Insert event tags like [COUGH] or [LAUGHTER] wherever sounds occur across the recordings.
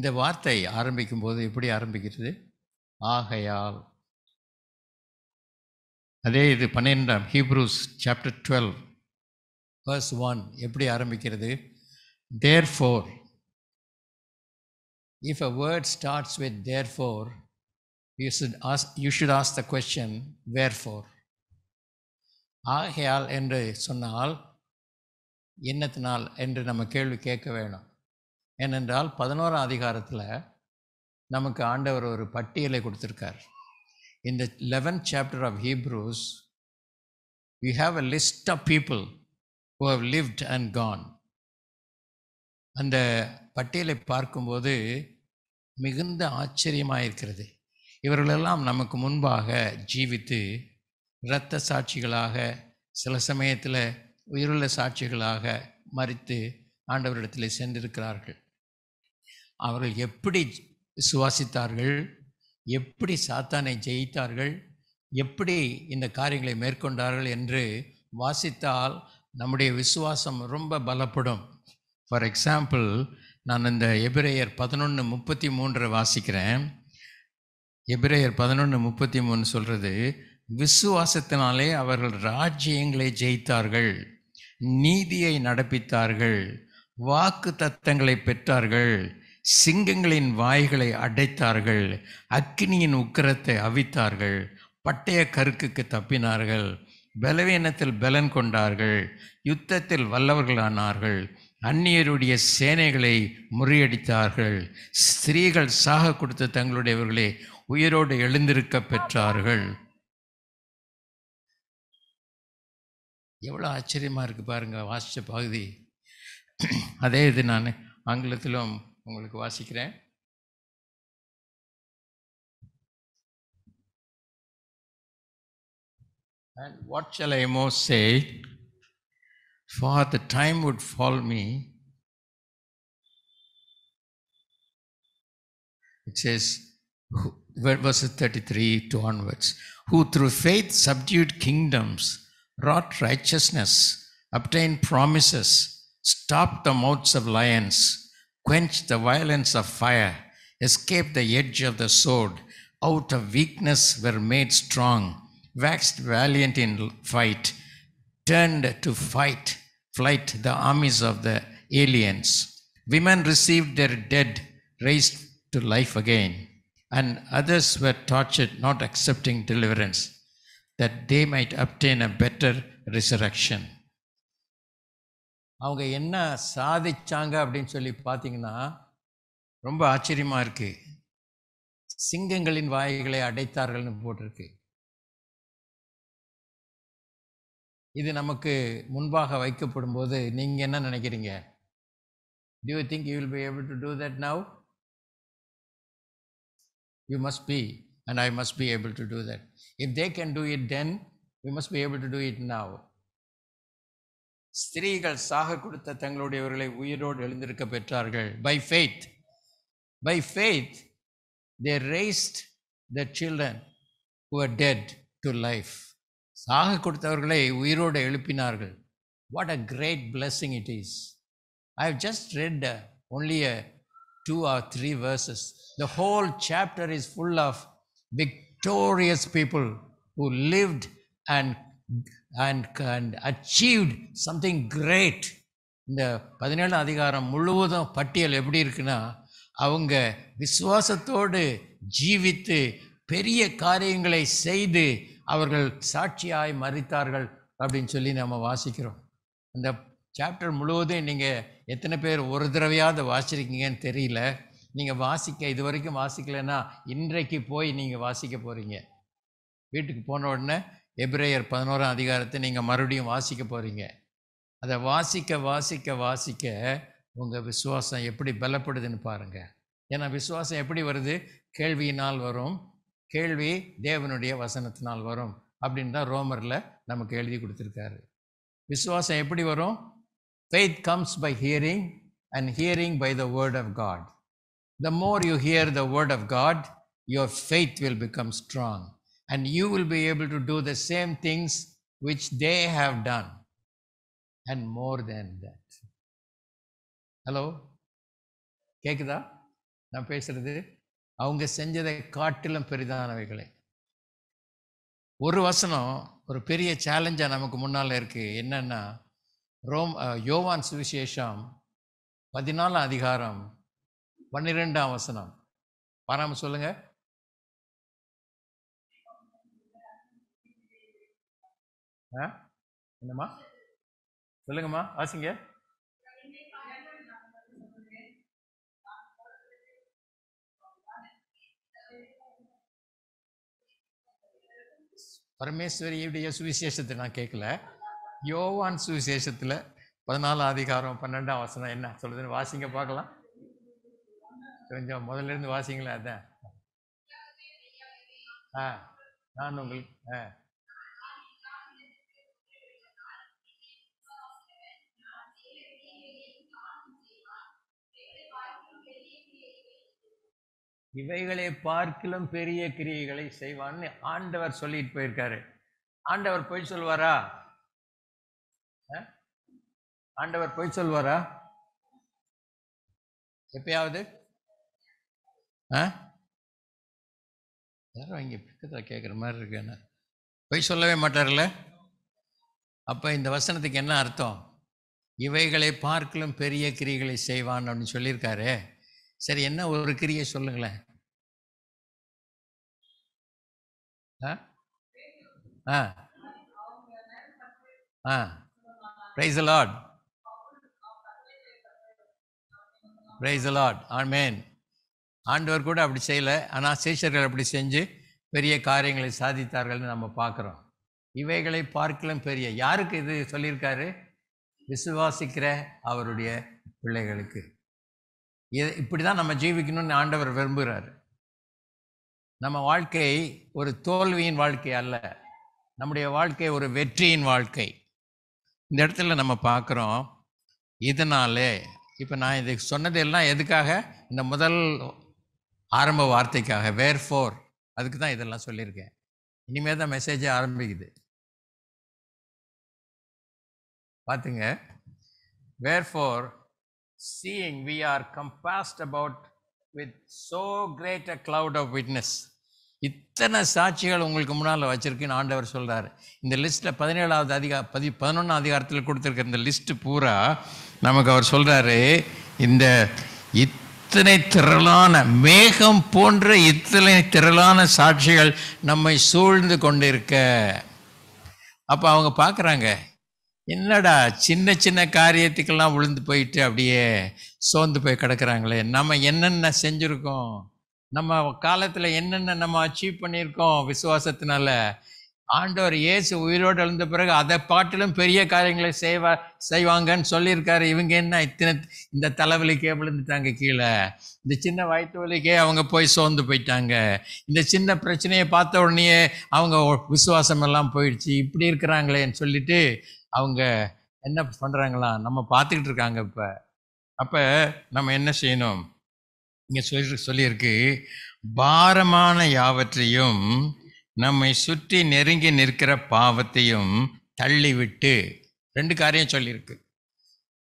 இந்த வார்த்தை ஆரம்பிக்கும் போது எப்படி ஆரம்பிக்கிறது? ஆகையால். அதே இது பன்னிரெண்டாம் Hebrews chapter twelve verse one எப்படி ஆரம்பிக்கிறது? Therefore if a word starts with therefore you should ask you should ask the question wherefore ஆகையால் என்று சொன்னால் என்னத்தினால் என்று நம்ம கேள்வி கேட்க வேணும். ஏனென்றால் பதினோராம் அதிகாரத்தில் நமக்கு ஆண்டவர் ஒரு பட்டியலை கொடுத்துருக்கார். இந்த eleventh chapter of Hebrews we have a list of people who have lived and Khan அந்த பட்டியலை பார்க்கும்போது மிகுந்த ஆச்சரியமாக இருக்கிறது. இவர்களெல்லாம் நமக்கு முன்பாக ஜீவித்து இரத்த சாட்சிகளாக சில சமயத்தில் உயிருள்ள சாட்சிகளாக மறித்து ஆண்டவரிடத்தில் சென்றிருக்கிறார்கள். அவர்கள் எப்படி விசுவாசித்தார்கள் எப்படி சாத்தானை ஜெயித்தார்கள்? எப்படி இந்த காரியங்களை மேற்கொண்டார்கள் என்று வாசித்தால் நம்முடைய விசுவாசம் ரொம்ப பலப்படும். ஃபார் எக்ஸாம்பிள் நான் இந்த எபிரேயர் பதினொன்று முப்பத்தி மூன்றை வாசிக்கிறேன். எபிரேயர் பதினொன்று முப்பத்தி மூணு சொல்கிறது விசுவாசத்தினாலே அவர்கள் ராஜ்யங்களை ஜெயித்தார்கள் நீதியை நடப்பித்தார்கள் வாக்கு தத்தங்களை பெற்றார்கள் சிங்கங்களின் வாய்களை அடைத்தார்கள் அக்கினியின் உக்கிரத்தை அவித்தார்கள் பட்டய கருக்குக்கு தப்பினார்கள் பலவீனத்தில் பலன் கொண்டார்கள் யுத்தத்தில் வல்லவர்களானார்கள் அந்நியருடைய சேனைகளை முறியடித்தார்கள் ஸ்திரீகள் சாக கொடுத்த தங்களுடையவர்களே உயிரோடு எழுந்திருக்க பெற்றார்கள். எவ்வளோ ஆச்சரியமாக இருக்குது பாருங்கள் வாசித்த பகுதி. அதே இது நான் ஆங்கிலத்திலும் உங்களுக்கு வாசிக்கிறேன் And what shall I more say? For the time would fall me. It says, who- verses 33 to onwards, who through faith subdued kingdoms, wrought righteousness, obtained promises, stopped the mouths of lions, quenched the violence of fire, escaped the edge of the sword, out of weakness were made strong, waxed valiant in fight, turned to fight, flight the armies of the aliens. Women received their dead raised to life again, and others were tortured, not accepting deliverance, that they might obtain a better resurrection. அவங்க என்ன சாதிச்சாங்க அப்படின்னு சொல்லி பார்த்தீங்கன்னா ரொம்ப ஆச்சரியமாக இருக்குது சிங்கங்களின் வாய்களை அடைத்தார்கள்னு போட்டிருக்கு இது நமக்கு முன்பாக வைக்கப்படும் போது நீங்கள் என்ன நினைக்கிறீங்க do you think you will be able to do that now you must be and I must be able to do that if they can do it then you must be able to do it now ஸ்திரீகள் சாக கொடுத்த தங்களுடையவர்களை உயிரோடு எழுந்திருக்க பெற்றார்கள் by faith by faith they raised the children who are dead to life சாக கொடுத்தவர்களை உயிரோடு எழுப்பினார்கள் what a great blessing it is I have just read uh, only uh, two or three verses. The whole chapter is full of victorious people who lived and and achieved something great இந்த பதினேழாம் அதிகாரம் முழுவதும் பட்டியல் எப்படி இருக்குன்னா அவங்க விசுவாசத்தோடு ஜீவித்து பெரிய காரியங்களை செய்து அவர்கள் சாட்சியாய் மறித்தார்கள் அப்படின்னு சொல்லி நம்ம வாசிக்கிறோம். அந்த சாப்டர் முழுவதும் நீங்கள் எத்தனை பேர் ஒரு தடவையாவது வாசிச்சிருக்கீங்கன்னு தெரியல. நீங்கள் வாசிக்க இது வரைக்கும் வாசிக்கலைன்னா இன்றைக்கு போய் நீங்கள் வாசிக்க போகிறீங்க வீட்டுக்கு போன உடனே எப்ரேயர் பதினோராம் அதிகாரத்தை நீங்கள் மறுபடியும் வாசிக்க போகிறீங்க அதை வாசிக்க வாசிக்க வாசிக்க உங்கள் விசுவாசம் எப்படி பலப்படுதுன்னு பாருங்கள் ஏன்னா விசுவாசம் எப்படி வருது? கேள்வியினால் வரும். கேள்வி தேவனுடைய வசனத்தினால் வரும். அப்படின்னு தான் ரோமரில் நமக்கு எழுதி கொடுத்துருக்காரு. விசுவாசம் எப்படி வரும்? Faith comes by hearing and hearing by the word of God the more you hear the word of God your faith will become strong and you will be able to do the same things which they have done. And more than that. Hello கேக்குதா? நான் பேசுறது? அவங்க செஞ்சதை காட்டிலும் பெரிதானவைகளை. ஒரு வசனம் ஒரு பெரிய சேலஞ்சாக நமக்கு முன்னால் இருக்குது என்னன்னா ரோம் யோவான் சுவிசேஷம் பதினாலாம் அதிகாரம் பன்னிரெண்டாம் வசனம். வராமல் சொல்லுங்கள் ஆ? என்னம்மா? சொல்லுங்கம்மா. வாசிங்க. பரமேஸ்வரியுடைய சுவிசேஷத்தை நான் கேட்கல யோவான் சுவிசேஷத்தில் பதினாலாம் அதிகாரம் பன்னெண்டாம் வசனம் என்ன சொல்லுதுன்னு வாசிங்க பார்க்கலாம். கொஞ்சம் முதல்ல இருந்து வாசிங்களேன் அதான். ஆ நான் உங்களுக்கு ஆ. இவைகளை பார்க்கிலும் பெரிய கிரியைகளை செய்வான்னு ஆண்டவர் சொல்லிட்டு போயிருக்காரு. ஆண்டவர் பொய் சொல்வாரா? ஆ? ஆண்டவர் பொய் சொல்வாரா? எப்பயாவது? ஆ? யாரும் இங்கே பக்கத்தில் கேட்குற மாதிரி இருக்கு என்ன? பொய் சொல்லவே மாட்டார்ல அப்போ இந்த வசனத்துக்கு என்ன அர்த்தம்? இவைகளை பார்க்கலும் பெரிய கிரிகளை செய்வான் அப்படின்னு சொல்லியிருக்காரு. சரி என்ன ஒரு கிரியை சொல்லுங்களேன். ஆ? ஆ. ஆ. Praise Lord praise Lord amen ஆண்டவர் கூட அப்படி செய்யலை. ஆனால் சீஷர்கள் அப்படி செஞ்சு பெரிய காரியங்களை சாதித்தார்கள்னு நம்ம பார்க்குறோம் இவைகளை பார்க்கலாம் பெரிய. யாருக்கு இது சொல்லியிருக்காரு? விசுவாசிக்கிற அவருடைய பிள்ளைகளுக்கு. இப்படி தான் நம்ம ஜீவிக்கணும்னு ஆண்டவர் விரும்புகிறார். நம்ம வாழ்க்கை ஒரு தோல்வியின் வாழ்க்கை அல்ல. நம்முடைய வாழ்க்கை ஒரு வெற்றியின் வாழ்க்கை. இந்த இடத்துல நம்ம பார்க்குறோம் இதனாலே இப்போ நான் இது சொன்னதெல்லாம் எதுக்காக? இந்த முதல் ஆரம்ப வார்த்தைக்காக வேர் ஃபோர் அதுக்கு தான் இதெல்லாம் சொல்லியிருக்கேன். இனிமேல் தான் மெசேஜே ஆரம்பிக்குது. பார்த்துங்க wherefore seeing we are compassed about with so great a cloud of witness. இத்தனை சாட்சிகள் உங்களுக்கு முன்னால் வச்சுருக்குன்னு ஆண்டவர் சொல்கிறார் இந்த லிஸ்ட்டில் பதினேழாவது அதிகா பதி பதினொன்றாம் அதிகாரத்தில் கொடுத்துருக்க இந்த லிஸ்ட்டு பூரா நமக்கு அவர் சொல்கிறாரு இந்த இத்தனை திரளான மேகம் போன்ற இத்தனை திரளான சாட்சிகள் நம்மை சூழ்ந்து கொண்டிருக்க. அப்போ அவங்க பார்க்குறாங்க என்னடா சின்ன சின்ன காரியத்துக்கெல்லாம் விழுந்து போயிட்டு அப்படியே சோர்ந்து போய் கிடக்குறாங்களே? நம்ம என்னென்ன செஞ்சுருக்கோம்? நம்ம காலத்தில் என்னென்ன நம்ம அச்சீவ் பண்ணியிருக்கோம் விசுவாசத்தினால? ஆண்டவர் இயேசு உயிரோடு எழுந்த பிறகு அதை பாட்டிலும் பெரிய காரியங்களை செய்வா செய்வாங்கன்னு சொல்லியிருக்காரு. இவங்க என்ன இத்தனை இந்த தலைவலிக்கே விழுந்துட்டாங்க கீழே. இந்த சின்ன வயிற்று வலிக்கே அவங்க போய் சோர்ந்து போயிட்டாங்க. இந்த சின்ன பிரச்சனையை பார்த்த உடனே அவங்க விசுவாசம் எல்லாம் போயிடுச்சு. இப்படி இருக்கிறாங்களேன்னு சொல்லிட்டு அவங்க என்ன பண்ணுறாங்களா நம்ம பார்த்துக்கிட்டு இருக்காங்க இப்போ. அப்போ நம்ம என்ன செய்யணும்? இங்கே சொல்லி சொல்லியிருக்கு. பாரமான யாவற்றையும் நம்மை சுற்றி நெருங்கி நிற்கிற பாவத்தையும் தள்ளிவிட்டு. ரெண்டு காரியம் சொல்லியிருக்கு.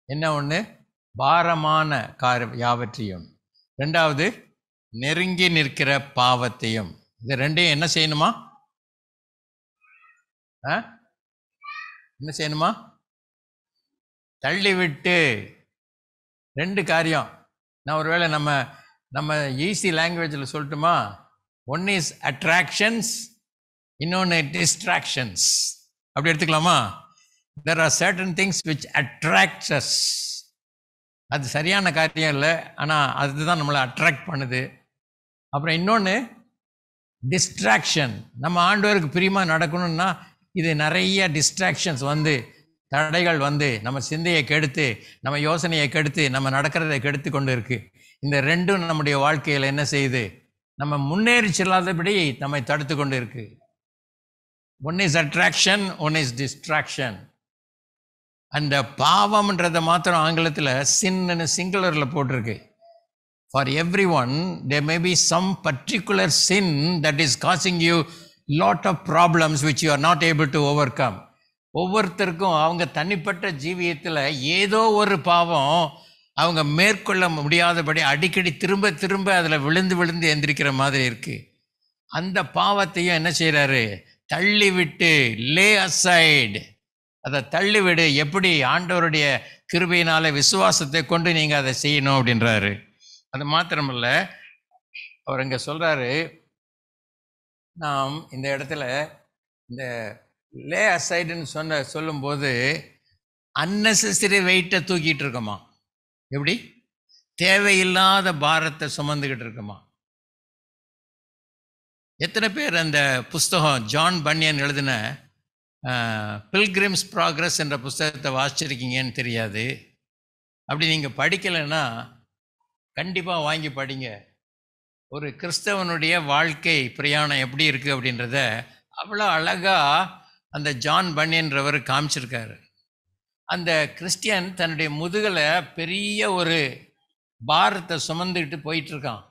என்ன ஒன்று பாரமான கார யாவற்றையும். ரெண்டாவது நெருங்கி நிற்கிற பாவத்தையும். இது ரெண்டையும் என்ன செய்யணுமா? ஆ? என்ன செய்யணுமா? தள்ளிவிட்டு. ரெண்டு காரியம். நான் ஒருவேளை நம்ம நம்ம ஈஸி லாங்குவேஜில் சொல்லட்டுமா? ஒன் இஸ் அட்ராக்ஷன்ஸ் இன்னொன்று டிஸ்ட்ராக்ஷன்ஸ் அப்படி எடுத்துக்கலாமா? There are certain things which attracts அது சரியான காரியம் இல்லை ஆனால் அதுதான் நம்மளை அட்ராக்ட் பண்ணுது. அப்புறம் இன்னொன்று டிஸ்ட்ராக்ஷன் நம்ம ஆண்டவருக்கு பிரியமாக நடக்கணும்னா இது நிறைய டிஸ்ட்ராக்ஷன்ஸ் வந்து தடைகள் வந்து நம்ம சிந்தையை கெடுத்து நம்ம யோசனையை கெடுத்து நம்ம நடக்கிறதை கெடுத்து கொண்டு இருக்குது இந்த ரெண்டும் நம்முடைய வாழ்க்கையில் என்ன செய்யுது? நம்ம முன்னேறி செல்லாதபடி நம்மை தடுத்து கொண்டு இருக்கு. One is attraction one is distraction அந்த பாவம்ன்றதை மாத்திரம் ஆங்கிலத்தில் சின்னு சிங்குலரில் போட்டிருக்கு. For every one they may be some particular sin that is causing you lot of problems which you are not able to overcome ஒவ்வொருத்தருக்கும் அவங்க தனிப்பட்ட ஜீவியத்தில் ஏதோ ஒரு பாவம் அவங்க மேற்கொள்ள முடியாதபடி அடிக்கடி திரும்ப திரும்ப அதில் விழுந்து விழுந்து எந்திரிக்கிற மாதிரி இருக்குது அந்த பாவத்தையும் என்ன செய்கிறாரு தள்ளி விட்டு லே அசைடு அதை தள்ளிவிடு. எப்படி ஆண்டவருடைய கிருபையினால் விசுவாசத்தை கொண்டு நீங்கள் அதை செய்யணும் அப்படின்றாரு. அது மாத்திரமல்ல அவர் இங்கே சொல்கிறாரு நாம் இந்த இடத்துல இந்த லே அசைடுன்னு சொன்ன சொல்லும்போது அன்னெசரி வெயிட்டை தூக்கிட்டு இருக்கோமா? எப்படி? தேவையில்லாத பாரத்தை சுமந்துக்கிட்டு இருக்கோமா? எத்தனை பேர் அந்த புஸ்தகம் ஜான் பன்யன் எழுதின பில்கிரிம்ஸ் ப்ராக்ரஸ் என்ற புஸ்தகத்தை வாசிச்சிருக்கீங்கன்னு தெரியாது. அப்படி நீங்கள் படிக்கலைன்னா கண்டிப்பாக வாங்கி படிங்க. ஒரு கிறிஸ்தவனுடைய வாழ்க்கை பிரயாணம் எப்படி இருக்குது அப்படின்றத அவ்வளோ அழகாக அந்த ஜான் பன்னியன்றவர் காமிச்சிருக்காரு. அந்த கிறிஸ்டியன் தன்னுடைய முதுகில் பெரிய ஒரு பாரத்தை சுமந்துக்கிட்டு போயிட்டுருக்கான்.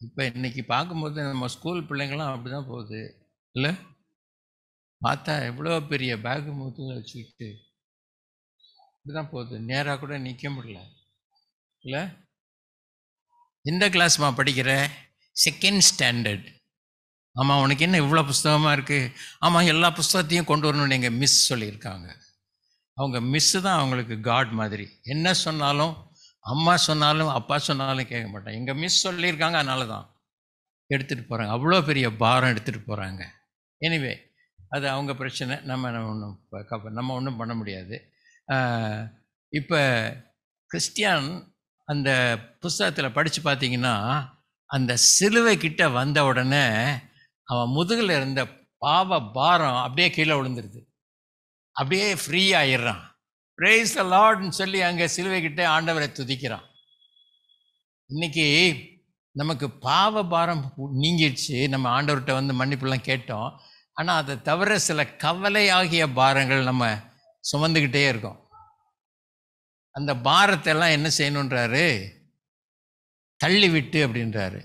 இப்போ இன்றைக்கி பார்க்கும்போது நம்ம ஸ்கூல் பிள்ளைங்களாம் அப்படி தான் போகுது. இல்லை? பார்த்தா எவ்வளோ பெரிய பேக் முதுகில் வச்சுக்கிட்டு இப்படி தான் போகுது. நேராக கூட நிற்க முடியல. இல்லை? எந்த கிளாஸ்மா படிக்கிற? செகண்ட் ஸ்டாண்டர்ட் ஆமாம் உனக்கு என்ன இவ்வளோ புஸ்தகமாக இருக்குது ஆமாம் எல்லா புஸ்தகத்தையும் கொண்டு வரணும்னு எங்கள் மிஸ் சொல்லியிருக்காங்க. அவங்க மிஸ்ஸு தான் அவங்களுக்கு காட் மாதிரி. என்ன சொன்னாலும் அம்மா சொன்னாலும் அப்பா சொன்னாலும் கேட்க மாட்டேன் எங்கள் மிஸ் சொல்லியிருக்காங்க அதனால தான் எடுத்துகிட்டு போகிறாங்க அவ்வளோ பெரிய பாரம் எடுத்துகிட்டு போகிறாங்க எனிவே அது அவங்க பிரச்சனை. நம்ம ஒன்றும் நம்ம ஒன்றும் பண்ண முடியாது. இப்போ கிறிஸ்டியான் அந்த புஸ்தகத்தில் படித்து பார்த்தீங்கன்னா அந்த சிலுவை கிட்ட வந்த உடனே அவன் முதுகில் இருந்த பாவ பாரம் அப்படியே கீழே விழுந்துருது. அப்படியே ஃப்ரீ ஆயிடுறான். பிரேஸ் த லார்ட்னு சொல்லி அங்கே சிலுவை கிட்ட ஆண்டவரை துதிக்கிறான். இன்னைக்கு நமக்கு பாவ பாரம் நீங்கிடுச்சு. நம்ம ஆண்டவர்கிட்ட வந்து மன்னிப்புலாம் கேட்டோம். ஆனால் அதை தவிர சில கவலை ஆகிய பாரங்கள் நம்ம சுமந்துக்கிட்டே இருக்கோம். அந்த பாரத்தை எல்லாம் என்ன செய்யணுன்றாரு? தள்ளிவிட்டு அப்படின்றாரு.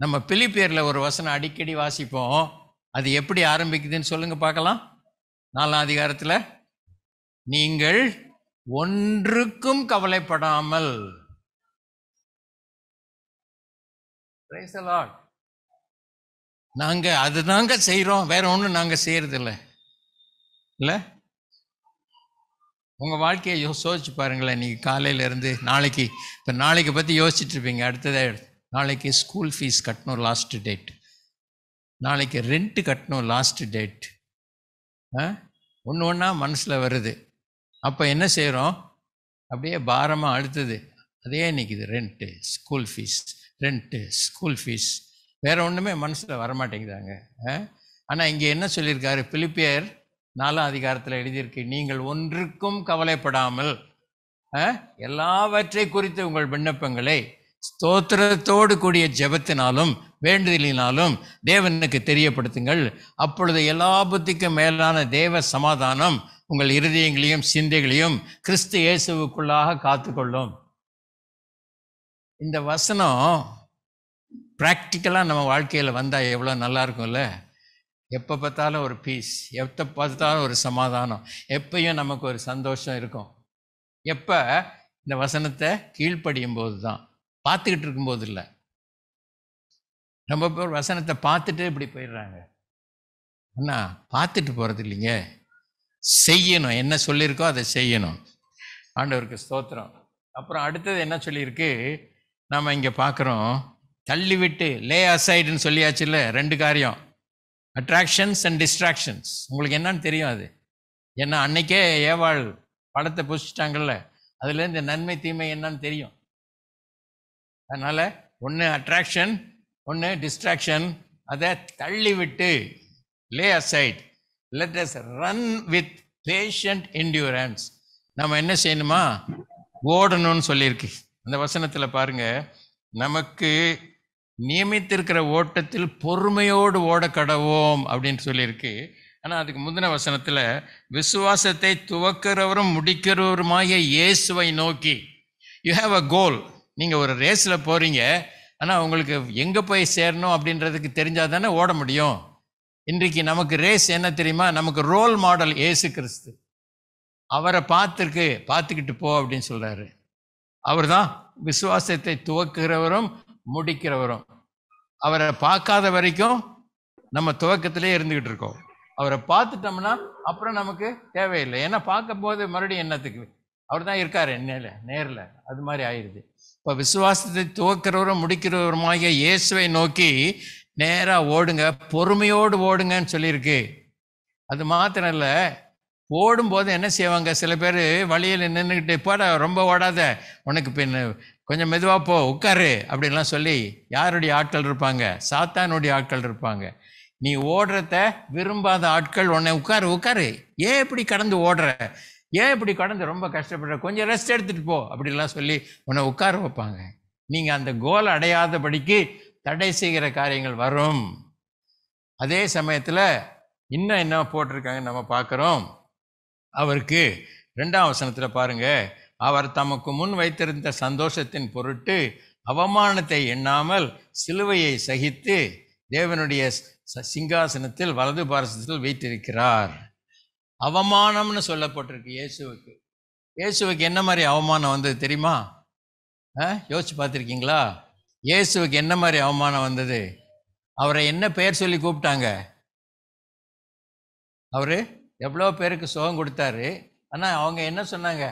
நம்ம பிலிப்பியரில் ஒரு வசனம் அடிக்கடி வாசிப்போம். அது எப்படி ஆரம்பிக்குதுன்னு சொல்லுங்க பார்க்கலாம். நாலாம் அதிகாரத்தில் நீங்கள் ஒன்றுக்கும் கவலைப்படாமல் நாங்கள் அதுதாங்க செய்கிறோம் வேற ஒன்றும் நாங்கள் செய்யறதில்ல இல்லை? உங்கள் வாழ்க்கையை யோ பாருங்களேன். நீங்கள் காலையிலேருந்து நாளைக்கு இப்போ நாளைக்கு பற்றி யோசிச்சுட்டு இருப்பீங்க அடுத்ததே நாளைக்கு ஸ்கூல் ஃபீஸ் கட்டணும் லாஸ்ட் டேட் நாளைக்கு ரெண்ட்டு கட்டணும் லாஸ்ட் டேட் ஒன்று ஒன்றா மனசில் வருது. அப்போ என்ன செய்கிறோம் அப்படியே பாரமாக அழுத்துது. அதே நிற்கிது rent school fees rent school fees வேறு ஒன்றுமே மனசில் வரமாட்டேங்குதாங்க. ஆனால் இங்கே என்ன சொல்லியிருக்காரு? பிலிப்பியர் நாலாம் அதிகாரத்தில் எழுதியிருக்கு நீங்கள் ஒன்றுக்கும் கவலைப்படாமல் எல்லாவற்றை குறித்து உங்கள் விண்ணப்பங்களை ஸ்தோத்திரத்தோடு கூடிய ஜெபத்தினாலும் வேண்டுதலினாலும் தேவனுக்கு தெரியப்படுத்துங்கள். அப்பொழுது எல்லா புத்திக்கும் மேலான தேவ சமாதானம் உங்கள் இருதயங்களையும் சிந்தைகளையும் கிறிஸ்து இயேசுவுக்குள்ளாக காத்துக்கொள்ளும். இந்த வசனம் ப்ராக்டிக்கலாக நம்ம வாழ்க்கையில் வந்தால் எவ்வளோ நல்லா இருக்கும்ல? எப்போ பார்த்தாலும் ஒரு பீஸ் எப்போ பார்த்தாலும் ஒரு சமாதானம் எப்பயும் நமக்கு ஒரு சந்தோஷம் இருக்கும். எப்போ? இந்த வசனத்தை கீழ்ப்படியும் போது தான் பார்த்துக்கிட்டு இருக்கும்போது இல்லை. ரொம்ப பேர் வசனத்தை பார்த்துட்டு இப்படி போயிடுறாங்க. அண்ணா பார்த்துட்டு போகிறது இல்லைங்க. செய்யணும். என்ன சொல்லியிருக்கோ அதை செய்யணும். ஆண்டவருக்கு ஸ்தோத்திரம். அப்புறம் அடுத்தது என்ன சொல்லியிருக்கு? நாம் இங்கே பார்க்குறோம். தள்ளிவிட்டு லே அசைடுன்னு சொல்லியாச்சுல்ல ரெண்டு காரியம். அட்ராக்ஷன்ஸ் அண்ட் டிஸ்ட்ராக்ஷன்ஸ் உங்களுக்கு என்னன்னு தெரியும் அது. ஏன்னா அன்னைக்கே ஏவாள் படத்தை புசிச்சிட்டாங்கல்ல. அதுலேருந்து நன்மை தீமை என்னன்னு தெரியும். அதனால் ஒன்று அட்ராக்ஷன் ஒன்று டிஸ்ட்ராக்ஷன் அதை தள்ளி விட்டு lay aside let us run with patient endurance நம்ம என்ன செய்யணுமா? ஓடணும்னு சொல்லியிருக்கு. அந்த வசனத்தில் பாருங்கள் நமக்கு நியமித்திருக்கிற ஓட்டத்தில் பொறுமையோடு ஓட கடவோம் அப்படின்னு சொல்லியிருக்கு. ஆனால் அதுக்கு முந்தின வசனத்தில் விசுவாசத்தை துவக்கிறவரும் முடிக்கிறவருமாகிய இயேசுவை நோக்கி யூ ஹாவ் அ கோல் நீங்கள் ஒரு ரேஸில் போகிறீங்க ஆனால் உங்களுக்கு எங்கே போய் சேரணும் அப்படின்றதுக்கு தெரிஞ்சால் தானே ஓட முடியும். இன்றைக்கு நமக்கு ரேஸ் என்ன தெரியுமா? நமக்கு ரோல் மாடல் ஏசு கிறிஸ்து. அவரை பார்த்துருக்கு பார்த்துக்கிட்டு போ அப்படின்னு சொல்கிறாரு அவர் தான் விசுவாசத்தை துவக்குகிறவரும் முடிக்கிறவரும். அவரை பார்க்காத வரைக்கும் நம்ம துவக்கத்திலே இருந்துக்கிட்டு இருக்கோம். அவரை பார்த்துட்டோம்னா அப்புறம் நமக்கு தேவையில்லை. ஏன்னா பார்க்க போது மறுபடியும் என்னத்துக்கு? அவர் தான் இருக்கார் நேரில் நேரில். அது மாதிரி ஆயிடுது இப்போ விசுவாசத்தை துவக்கிறவரும் முடிக்கிறவருமாகிய இயேசுவை நோக்கி நேராக ஓடுங்க பொறுமையோடு ஓடுங்கன்னு சொல்லியிருக்கு. அது மாத்திரம் இல்லை ஓடும்போது என்ன செய்வாங்க? சில பேர் வழியில் நின்றுக்கிட்டு போட ரொம்ப ஓடாத? உனக்கு பின் கொஞ்சம் மெதுவாக போ உட்காரு அப்படின்லாம் சொல்லி யாருடைய ஆட்கள் இருப்பாங்க? சாத்தானுடைய ஆட்கள் இருப்பாங்க. நீ ஓடுறத விரும்பாத ஆட்கள் உன்னை உட்காரு உட்காரு. ஏன் இப்படி கடந்து ஓடுற? ஏன் இப்படி கடந்து ரொம்ப கஷ்டப்படுற? கொஞ்சம் ரெஸ்ட் எடுத்துகிட்டு போ அப்படிலாம் சொல்லி உன்னை உட்கார வைப்பாங்க. நீங்கள் அந்த கோல் அடையாதபடிக்கு தடை செய்கிற காரியங்கள் வரும். அதே சமயத்தில் இன்னும் என்ன போட்டிருக்காங்க நம்ம பார்க்குறோம். அவருக்கு ரெண்டாம் வசனத்தில் பாருங்கள் அவர் தமக்கு முன் வைத்திருந்த சந்தோஷத்தின் பொருட்டு அவமானத்தை எண்ணாமல் சிலுவையை சகித்து தேவனுடைய சிங்காசனத்தில் வலது பாரசத்தில் வைத்திருக்கிறார். அவமானம்னு சொல்லப்பட்டிருக்கு இயேசுவுக்கு. இயேசுவுக்கு என்ன மாதிரி அவமானம் வந்தது தெரியுமா? ஆ யோசிச்சு பார்த்துருக்கீங்களா? இயேசுவுக்கு என்ன மாதிரி அவமானம் வந்தது? அவரை என்ன பெயர் சொல்லி கூப்பிட்டாங்க? அவர் எவ்வளோ பேருக்கு சுகம் கொடுத்தாரு? ஆனால் அவங்க என்ன சொன்னாங்க?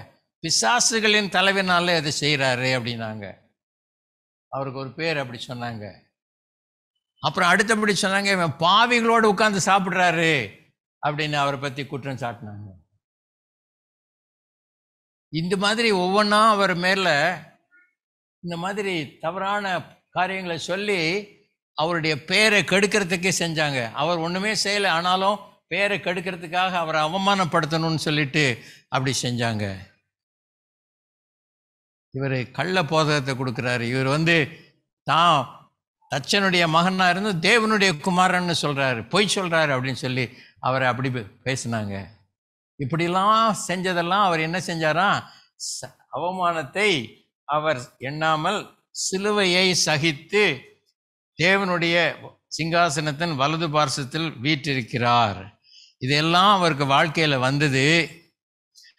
பிசாசுகளின் தலைவனால இதை செய்கிறாரு அப்படின்னாங்க. அவருக்கு ஒரு பேர் அப்படி சொன்னாங்க. அப்புறம் அடுத்தபடி சொன்னாங்க இவன் பாவிகளோடு உட்காந்து சாப்பிட்றாரு அப்படின்னு அவரை பற்றி குற்றம் சாட்டினாங்க. இந்த மாதிரி ஒவ்வொன்றா அவர் மேலே இந்த மாதிரி தவறான காரியங்களை சொல்லி அவருடைய பேரை கெடுக்கிறதுக்கே செஞ்சாங்க. அவர் ஒன்றுமே செய்யலை ஆனாலும் பேரை கெடுக்கிறதுக்காக அவரை அவமானப்படுத்தணும்னு சொல்லிட்டு அப்படி செஞ்சாங்க. இவர் கள்ள போதகத்தை கொடுக்குறாரு. இவர் வந்து தான் தச்சனுடைய மகனா இருந்து தேவனுடைய குமாரன்னு சொல்கிறாரு பொய் சொல்கிறாரு அப்படின்னு சொல்லி அவரை அப்படி பே- பேசினாங்க. இப்படிலாம் செஞ்சதெல்லாம் அவர் என்ன செஞ்சாராம் ச- அவமானத்தை அவர் எண்ணாமல் சிலுவையை சகித்து தேவனுடைய சிங்காசனத்தின் வலது பார்சத்தில் வீற்றிருக்கிறார். இதெல்லாம் அவருக்கு வாழ்க்கையில் வந்தது.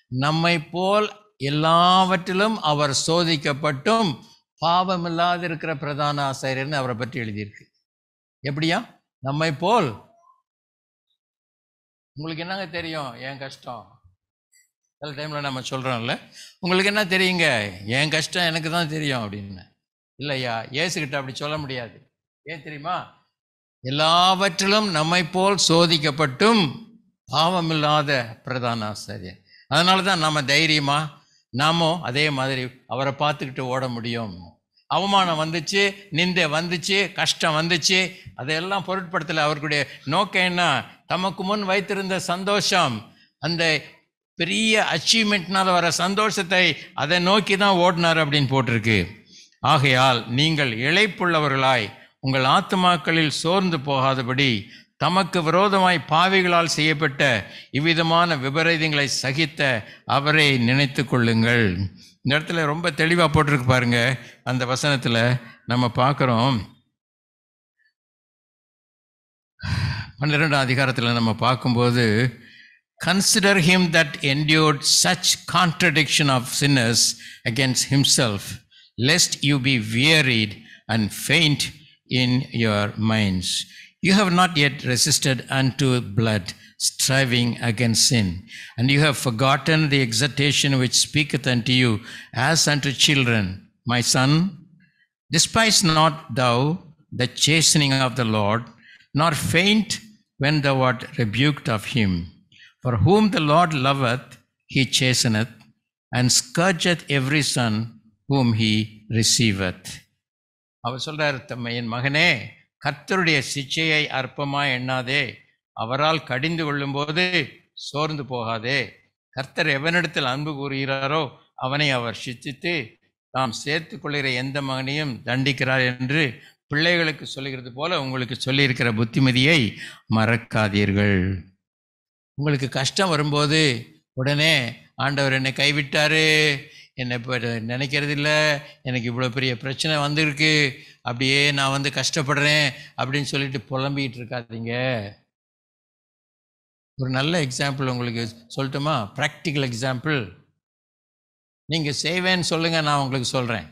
நம்மை போல் எல்லாவற்றிலும் அவர் சோதிக்கப்பட்டும். பாவமில்லாது இருக்கிற பிரதான ஆசிரியர்னு அவரை பற்றி எழுதியிருக்கு. எப்படியா? நம்மை போல். உங்களுக்கு என்னங்க தெரியும்? என் கஷ்டம். சில டைமில் நம்ம சொல்கிறோம்ல உங்களுக்கு என்ன தெரியுங்க? என் கஷ்டம் எனக்கு தான் தெரியும் அப்படின்னு. இல்லையா? ஏசுகிட்ட அப்படி சொல்ல முடியாது. ஏன் தெரியுமா? எல்லாவற்றிலும் நம்மை போல் சோதிக்கப்பட்டும் பாவமில்லாத பிரதான ஆசிரியர். அதனால தான் நம்ம தைரியமாக நாமும் அதே மாதிரி அவரை பார்த்துக்கிட்டு ஓட முடியும். அவமானம் வந்துச்சு நிந்தை வந்துச்சு கஷ்டம் வந்துச்சு. அதையெல்லாம் பொருட்படுத்தலை. அவர்களுடைய நோக்கம் என்ன? தமக்கு முன் வைத்திருந்த சந்தோஷம். அந்த பெரிய அச்சீவ்மெண்ட்னால் வர சந்தோஷத்தை அதை நோக்கி தான் ஓடினார் அப்படின்னு போட்டிருக்கு. ஆகையால் நீங்கள் இழைப்புள்ளவர்களாய் உங்கள் ஆத்துமாக்களில் சோர்ந்து போகாதபடி தமக்கு விரோதமாய் பாவிகளால் செய்யப்பட்ட இவ்விதமான விபரீதங்களை சகித்த அவரை நினைத்து கொள்ளுங்கள். இந்த இடத்துல ரொம்ப தெளிவாக போட்டிருக்கு பாருங்க. அந்த வசனத்தில் நம்ம பார்க்குறோம். பன்னிரெண்டாம் அதிகாரத்தில் நம்ம பார்க்கும்போது consider him that endured such contradiction of sinners against himself lest you be wearied and faint in your minds You have not yet resisted unto blood, striving against sin, and you have forgotten the exhortation which speaketh unto you as unto children. My son, despise not thou the chastening of the Lord, nor faint when thou art rebuked of him. For whom the Lord loveth, he chasteneth, and scourgeth every son whom he receiveth. அவர் சொல்றார் தம்ம என் மகனே கர்த்தருடைய சிச்சையை அற்பமாய் எண்ணாதே. அவரால் கடிந்து கொள்ளும்போது சோர்ந்து போகாதே. கர்த்தர் எவனிடத்தில் அன்பு கூறுகிறாரோ அவனை அவர் சிச்சித்து தாம் சேர்த்து கொள்கிற எந்த மகனையும் தண்டிக்கிறார் என்று பிள்ளைகளுக்கு சொல்லுகிறது போல உங்களுக்கு சொல்லியிருக்கிற புத்திமதியை மறக்காதீர்கள். உங்களுக்கு கஷ்டம் வரும்போது உடனே ஆண்டவர் என்னை கைவிட்டாரு என்னை இப்போ நினைக்கிறது இல்லை எனக்கு இவ்வளோ பெரிய பிரச்சனை வந்திருக்கு. அப்படியே நான் வந்து கஷ்டப்படுறேன் அப்படின்னு சொல்லிட்டு புலம்பிக்கிட்டு இருக்காதீங்க. ஒரு நல்ல எக்ஸாம்பிள் உங்களுக்கு சொல்லட்டுமா? ப்ராக்டிக்கல் எக்ஸாம்பிள் நீங்கள் செய்வேன்னு சொல்லுங்கள் நான் உங்களுக்கு சொல்கிறேன்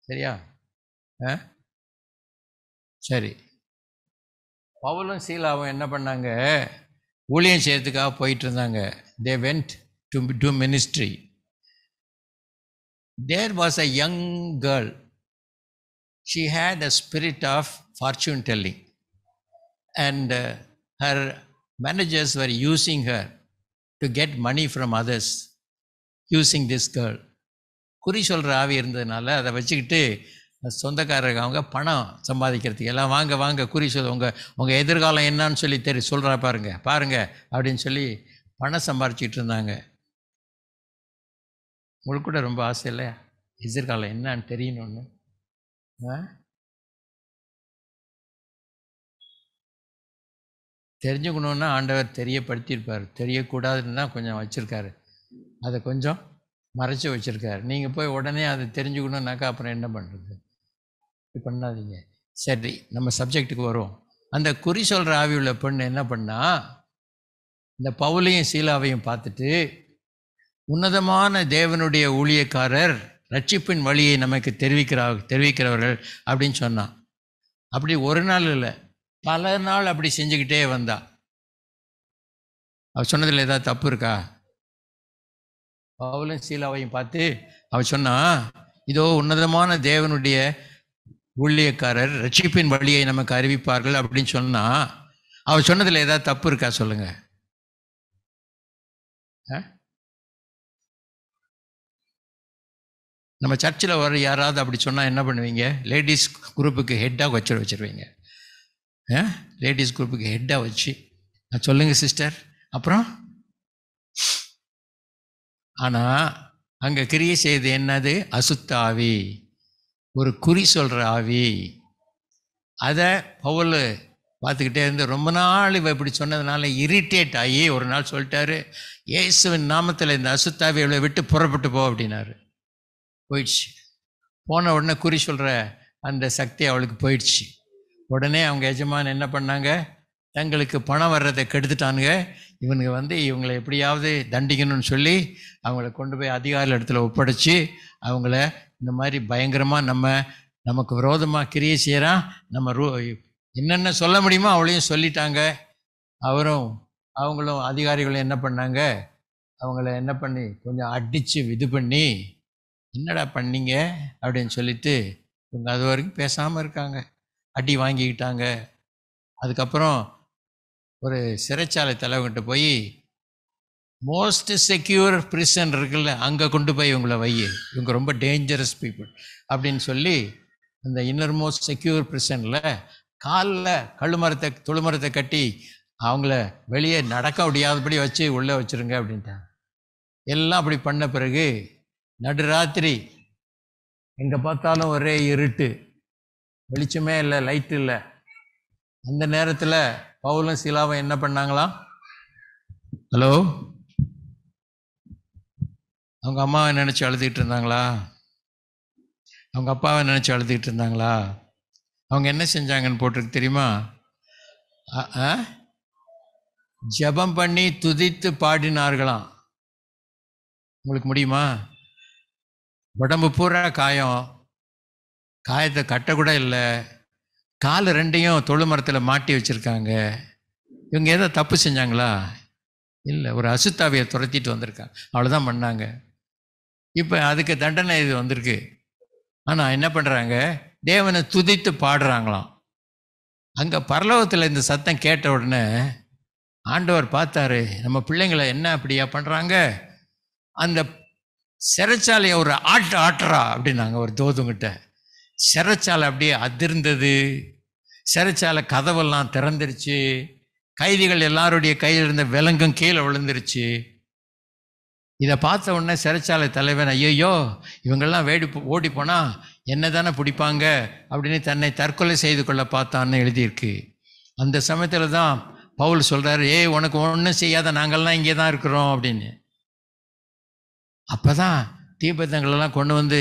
சரியா? ஆ? சரி. பவுலும் சீலாவும் என்ன பண்ணாங்க? ஊழியம் செய்யறதுக்காக போயிட்டு இருந்தாங்க. They went to to ministry there was a young girl she had a spirit of fortune telling and her managers were using her to get money from others using this girl. குறி சொல்கிற ஆவி இருந்ததுனால அதை வச்சுக்கிட்டு சொந்தக்காரங்க அவங்க பணம் சம்பாதிக்கிறதுக்கு எல்லாம் வாங்க வாங்க குறி சொல் உங்கள் உங்கள் எதிர்காலம் என்னன்னு சொல்லி தெரி சொல்கிறா பாருங்க பாருங்க அப்படின்னு சொல்லி பணம் சம்பாரிச்சிட்டு இருந்தாங்க. உங்களுக்கு கூட ரொம்ப ஆசை இல்லை எதிர்காலம் என்னன்னு தெரியணும்னு. ஆ? தெரிஞ்சுக்கணுன்னா ஆண்டவர் தெரியப்படுத்தியிருப்பார். தெரியக்கூடாதுன்னு தான் கொஞ்சம் வச்சுருக்காரு. அதை கொஞ்சம் மறைச்சி வச்சுருக்காரு. நீங்கள் போய் உடனே அதை தெரிஞ்சுக்கணுன்னாக்கா அப்புறம் என்ன பண்ணுறது இப்படி பண்ணாதீங்க. சரி நம்ம சப்ஜெக்ட்டுக்கு வருவோம். அந்த குறி சொல்கிற ஆவியுள்ள பெண் என்ன பண்ணால் இந்த பவுலையும் சீலாவையும் பார்த்துட்டு உன்னதமான தேவனுடைய ஊழியக்காரர் ரட்சிப்பின் வழியை நமக்கு தெரிவிக்கிறா தெரிவிக்கிறவர்கள் அப்படின்னு சொன்னான் அப்படி ஒரு நாள் இல்லை பல நாள் அப்படி செஞ்சுக்கிட்டே வந்தா. அவள் சொன்னதில் ஏதாவது தப்பு இருக்கா? பவுலும் சீலாவையும் பார்த்து அவள் சொன்னா இதோ உன்னதமான தேவனுடைய ஊழியக்காரர் ரட்சிப்பின் வழியை நமக்கு அறிவிப்பார்கள் அப்படின்னு சொன்னா அவள் சொன்னதில் ஏதாவது தப்பு இருக்கா சொல்லுங்கள் நம்ம சர்ச்சில் வர யாராவது அப்படி சொன்னால் என்ன பண்ணுவீங்க? லேடிஸ் குரூப்புக்கு ஹெட்டாக வச்சு வச்சுருவீங்க. லேடிஸ் குரூப்புக்கு ஹெட்டாக வச்சு நான் சொல்லுங்கள் சிஸ்டர் அப்புறம்? ஆனால் அங்கே கிரியை செய்து என்னது? அசுத்த ஆவி. ஒரு குறி சொல்கிற ஆவி. அதை பவுல் பார்த்துக்கிட்டே இருந்து ரொம்ப நாள் இவ இப்படி சொன்னதுனால இரிட்டேட் ஆகி ஒரு நாள் சொல்லிட்டாரு இயேசுவின் நாமத்தில் இந்த அசுத்தாவி விட்டு புறப்பட்டு போ அப்படின்னாரு. போயிடுச்சு. போன உடனே குறி சொல்கிற அந்த சக்தி அவளுக்கு போயிடுச்சு. உடனே அவங்க எஜமான் என்ன பண்ணாங்க? தங்களுக்கு பணம் வர்றதை கெடுத்துட்டானுங்க. இவனுங்க வந்து இவங்களை எப்படியாவது தண்டிக்கணும்னு சொல்லி அவங்கள கொண்டு போய் அதிகார இடத்துல ஒப்படைச்சு அவங்கள இந்த மாதிரி பயங்கரமாக நம்ம நமக்கு விரோதமாக கிரியை செய்கிறான் நம்ம ரூ என்னென்ன சொல்ல முடியுமோ அவளையும் சொல்லிட்டாங்க. அவரும் அவங்களும் அதிகாரிகளும் என்ன பண்ணாங்க? அவங்கள என்ன பண்ணி கொஞ்சம் அடித்து இது பண்ணி என்னடா பண்ணீங்க? அப்படின்னு சொல்லிட்டு இவங்க அது வரைக்கும் பேசாமல் இருக்காங்க. அடி வாங்கிக்கிட்டாங்க. அதுக்கப்புறம் ஒரு சிறைச்சாலை தலைவங்கிட்ட போய் மோஸ்ட் செக்யூர் பிரிசன் இருக்குல்ல அங்கே கொண்டு போய் இவங்கள வை. இவங்க ரொம்ப டேஞ்சரஸ் பீப்புள் அப்படின்னு சொல்லி அந்த இன்னர் மோஸ்ட் செக்யூர் பிரிசனில் காலில் கழுமரத்தை தொழுமரத்தை கட்டி அவங்கள வெளியே நடக்க முடியாதபடி வச்சு உள்ளே வச்சுருங்க அப்படின்ட்டாங்க. எல்லாம் அப்படி பண்ண பிறகு நடுராத்திரி. எங்கே பார்த்தாலும் ஒரே இருட்டு. வெளிச்சமே இல்லை லைட் இல்லை. அந்த நேரத்தில் பவுலும் சீலாவும் என்ன பண்ணாங்களாம் ஹலோ அவங்க அம்மாவை நினச்சி அழுதுகிட்டு இருந்தாங்களா? அவங்க அப்பாவை நினச்சி அழுதுகிட்டு இருந்தாங்களா? அவங்க என்ன செஞ்சாங்கன்னு போட்டிருக்கு தெரியுமா? ஜபம் ஆ? ஜெபம் பண்ணி துதித்து பாடினார்களாம். உங்களுக்கு முடியுமா? உடம்பு பூரா காயம். காயத்தை கட்டக்கூட இல்லை. கால் ரெண்டையும் தொழு மரத்தில் மாட்டி வச்சுருக்காங்க. இவங்க ஏதோ தப்பு செஞ்சாங்களா? இல்லை ஒரு அசுத்தாவியை துரத்திட்டு வந்திருக்காங்க. அவ்வளோதான் பண்ணாங்க. இப்போ அதுக்கு தண்டனை இது வந்திருக்கு. ஆனால் என்ன பண்ணுறாங்க தேவனை துதித்து பாடுறாங்களாம். அங்கே பரலோகத்தில் இந்த சத்தம் கேட்ட உடனே ஆண்டவர் பார்த்தாரு நம்ம பிள்ளைங்களை என்ன அப்படியா பண்ணுறாங்க அந்த சிறைச்சாலையை ஒரு ஆட்டு ஆட்டுறா அப்படின்னாங்க ஒரு தோதுங்கிட்ட சிறைச்சாலை அப்படியே அதிர்ந்தது. சிறைச்சாலை கதவெல்லாம் திறந்துருச்சு. கைதிகள் எல்லாருடைய கையில் இருந்த விலங்கும் கீழே விழுந்துருச்சு. இதை பார்த்த உடனே சிறைச்சாலை தலைவன் ஐயோ இவங்கெல்லாம் வேடி ஓடி போனால் என்ன தானே பிடிப்பாங்க? அப்படின்னு தன்னை தற்கொலை செய்து கொள்ள பார்த்தான்னு எழுதியிருக்கு. அந்த சமயத்தில் தான் பவுல் சொல்கிறாரு ஏய் உனக்கு ஒன்றும் செய்யாத நாங்கள்லாம் இங்கே தான் இருக்கிறோம் அப்படின்னு. அப்போ தான் தீபத்தங்களெல்லாம் கொண்டு வந்து